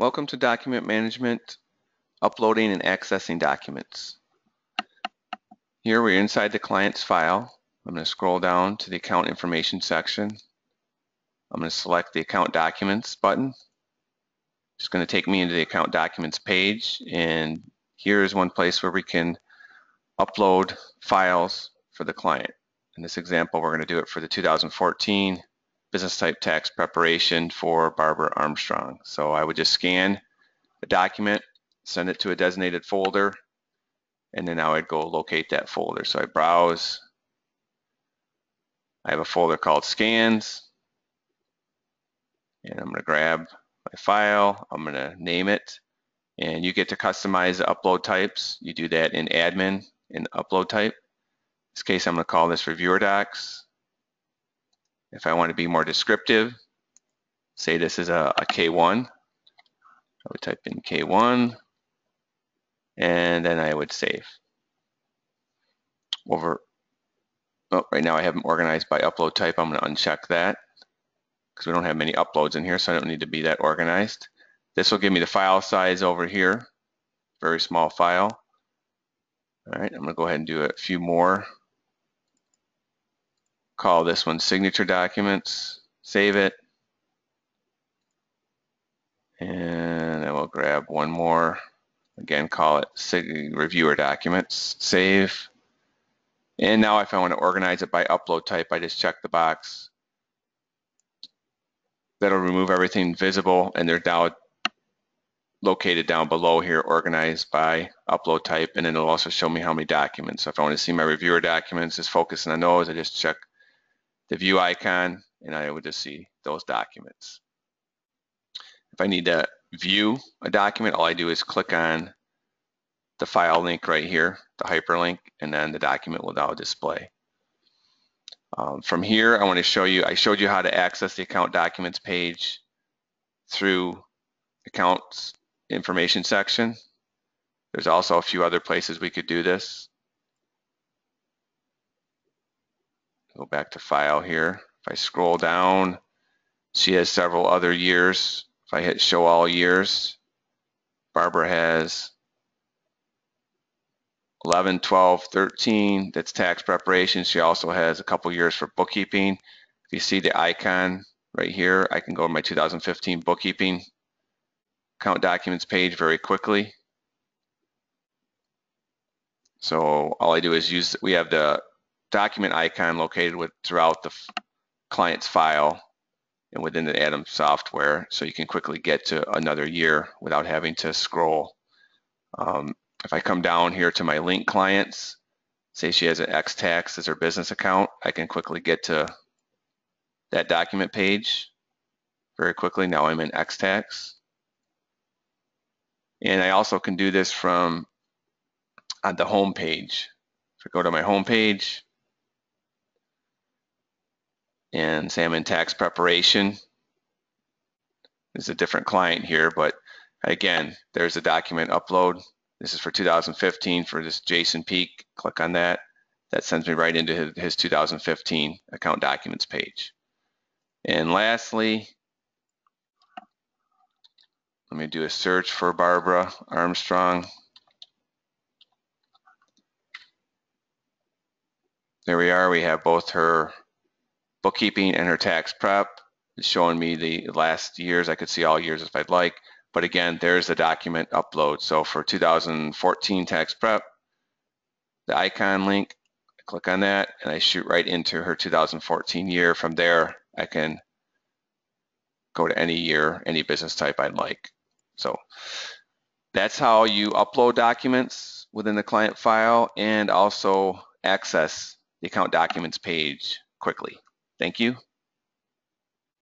Welcome to Document Management, uploading and accessing documents. Here we're inside the client's file. I'm going to scroll down to the account information section. I'm going to select the account documents button. It's going to take me into the account documents page and here is one place where we can upload files for the client. In this example, we're going to do it for the 2014 business type tax preparation for Barbara Armstrong. So I would just scan a document, send it to a designated folder, and then I would go locate that folder. So I browse. I have a folder called scans, and I'm going to grab my file. I'm going to name it, and you get to customize the upload types. You do that in admin in upload type. In this case, I'm going to call this reviewer docs. If I want to be more descriptive, say this is a a K1, I would type in K1, and then I would save. Over, oh, right now I have them organized by upload type. I'm going to uncheck that because we don't have many uploads in here, so I don't need to be that organized. This will give me the file size over here, very small file. All right, I'm going to go ahead and do a few more call this one signature documents, save it. And then we'll grab one more, again, call it reviewer documents, save. And now if I want to organize it by upload type, I just check the box. That'll remove everything visible and they're now located down below here, organized by upload type, and then it'll also show me how many documents. So if I want to see my reviewer documents, just focusing on those, I just check the view icon, and I would just see those documents. If I need to view a document, all I do is click on the file link right here, the hyperlink, and then the document will now display. Um, from here, I want to show you, I showed you how to access the account documents page through accounts information section. There's also a few other places we could do this. Go back to file here. If I scroll down, she has several other years. If I hit show all years, Barbara has 11, 12, 13, that's tax preparation. She also has a couple years for bookkeeping. If you see the icon right here, I can go to my 2015 bookkeeping account documents page very quickly. So all I do is use, we have the document icon located with throughout the client's file and within the Atom software so you can quickly get to another year without having to scroll. Um, if I come down here to my link clients, say she has an X-Tax as her business account, I can quickly get to that document page very quickly. Now I'm in X-Tax. And I also can do this from on the home page. So go to my home page, and salmon tax preparation. There's a different client here, but again, there's a document upload. This is for 2015 for this Jason Peak. Click on that. That sends me right into his 2015 account documents page. And lastly, let me do a search for Barbara Armstrong. There we are. We have both her bookkeeping and her tax prep. is showing me the last years. I could see all years if I'd like. But again, there's the document upload. So for 2014 tax prep, the icon link, I click on that and I shoot right into her 2014 year. From there, I can go to any year, any business type I'd like. So that's how you upload documents within the client file and also access the account documents page quickly. Thank you.